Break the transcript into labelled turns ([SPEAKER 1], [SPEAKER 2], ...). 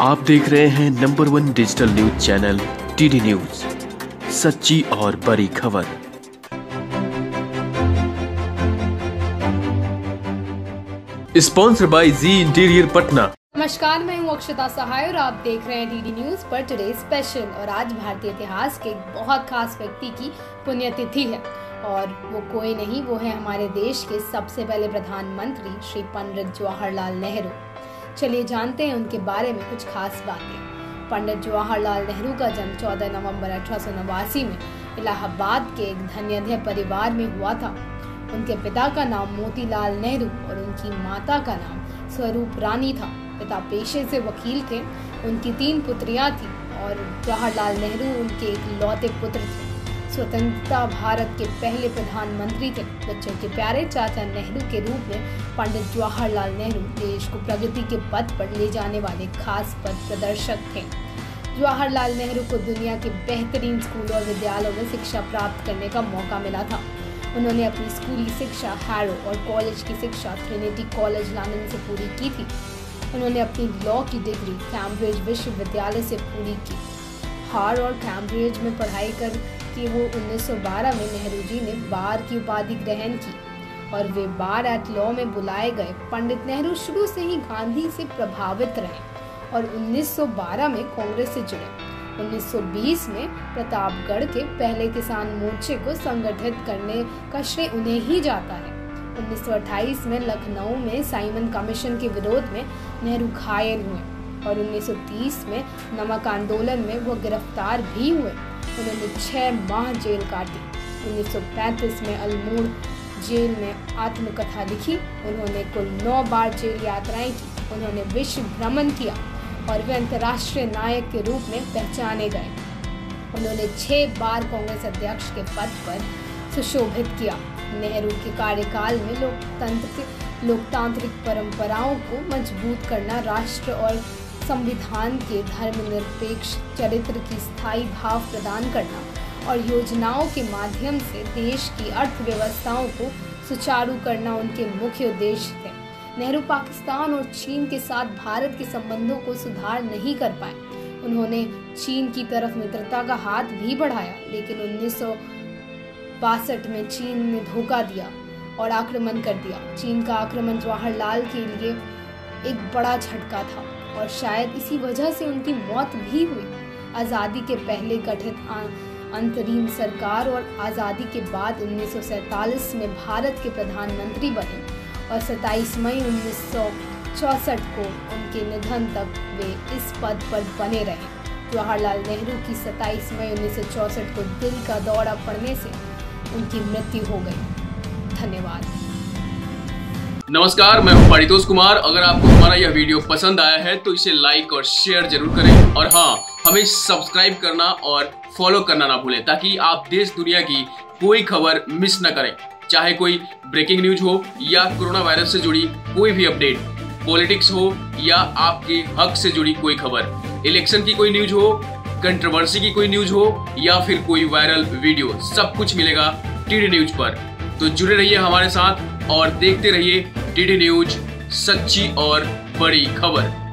[SPEAKER 1] आप देख रहे हैं number one digital news channel, TD news. सच्ची और बड़ी खबर। Sponsor by G interior Patna
[SPEAKER 2] नमस्कार, मैं हूँ अक्षता सहाय और आप देख रहे हैं डीडी न्यूज़ पर टुडे स्पेशल और आज भारतीय इतिहास के एक बहुत खास व्यक्ति की पुण्यतिथि है। और वो कोई नहीं, वो है हमारे देश के सबसे पहले प्रधानमंत्री श्री पंडित जवाहरलाल नेहरू। चलिए जानते हैं उनके बारे में कुछ खास बातें। पंडित जवाहरलाल नेहरू का जन्म 14 नवंबर अठारह सौ नवासी में इलाहाबाद के एक धन्यधय परिवार में हुआ था। उनके पिता का नाम मोतीलाल नेहरू और उनकी माता का नाम स्वरूप रानी था। पिता पेशे से वकील थे, उनकी तीन पुत्रियाँ थी और जवाहरलाल नेहरू उनके एक लौते पुत्र थे। स्वतंत्रता भारत के पहले प्रधानमंत्री थे। बच्चों के प्यारे चाचा नेहरू के रूप में पंडित जवाहरलाल नेहरू देश को प्रगति के पथ पर ले जाने वाले खास पथ प्रदर्शक थे। जवाहरलाल नेहरू को दुनिया के बेहतरीन स्कूलों और विद्यालयों में शिक्षा प्राप्त करने का मौका मिला था। उन्होंने अपनी स्कूली शिक्षा हैरो और कॉलेज की शिक्षा ट्रिनिटी कॉलेज लंदन से पूरी की थी। उन्होंने अपनी लॉ की डिग्री कैम्ब्रिज विश्वविद्यालय से पूरी की। हार और कैम्ब्रिज में पढ़ाई कर कि वो 1912 में नेहरू जी ने बार की उपाधि ग्रहण की और वे बार एट लॉ में बुलाए गए पंडित नेहरू शुरू से ही गांधी से प्रभावित रहे और 1912 में कांग्रेस से जुड़े। 1920 में प्रतापगढ़ के पहले किसान मोर्चे को संगठित करने का श्रेय उन्हें ही जाता है। 1928 में लखनऊ में साइमन कमीशन के विरोध में नेहरू घायल हुए और 1930 में नमक आंदोलन में वो गिरफ़्तार भी हुए। उन्होंने छह माह जेल काटी। 1935 में अल्मोड़ जेल में आत्मकथा लिखी। उन्होंने कुल नौ बार जेल यात्राएँ की। उन्होंने विश्व भ्रमण किया और वे अंतर्राष्ट्रीय नायक के रूप में पहचाने गए। उन्होंने छह बार कांग्रेस अध्यक्ष के पद पर सुशोभित किया। नेहरू के कार्यकाल में लोकतंत्र लोकतांत्रिक परंपराओं को मज़बूत करना राष्ट्र और संविधान के धर्मनिरपेक्ष चरित्र की स्थायी भाव प्रदान करना और योजनाओं के माध्यम से देश की अर्थव्यवस्थाओं को सुचारू करना उनके मुख्य उद्देश्य थे। नेहरू पाकिस्तान और चीन के साथ भारत के संबंधों को सुधार नहीं कर पाए। उन्होंने चीन की तरफ़ मित्रता का हाथ भी बढ़ाया, लेकिन उन्नीस सौ बासठ में चीन ने धोखा दिया और आक्रमण कर दिया। चीन का आक्रमण जवाहरलाल के लिए एक बड़ा झटका था और शायद इसी वजह से उनकी मौत भी हुई। आज़ादी के पहले गठित अंतरिम सरकार और आज़ादी के बाद उन्नीस सौ सैंतालीस में भारत के प्रधानमंत्री बने और 27 मई उन्नीस को उनके निधन तक वे इस पद पर बने रहे। जवाहरलाल नेहरू की 27 मई उन्नीस सौ चौंसठ को दिल का दौरा पड़ने से उनकी मृत्यु हो गई। धन्यवाद।
[SPEAKER 3] नमस्कार, मैं हूँ परितोष कुमार। अगर आपको हमारा यह वीडियो पसंद आया है तो इसे लाइक और शेयर ज़रूर करें। और हाँ हमें सब्सक्राइब करना और फॉलो करना ना भूलें, ताकि आप देश दुनिया की कोई खबर मिस न करें। चाहे कोई ब्रेकिंग न्यूज़ हो या कोरोना वायरस से जुड़ी कोई भी अपडेट पॉलिटिक्स हो या आपके हक से जुड़ी कोई खबर इलेक्शन की कोई न्यूज़ हो कंट्रोवर्सी की कोई न्यूज़ हो, या फिर कोई वायरल वीडियो सब कुछ मिलेगा टीडी न्यूज़ पर। तो जुड़े रहिए हमारे साथ और देखते रहिए डीडी न्यूज़ सच्ची और बड़ी खबर।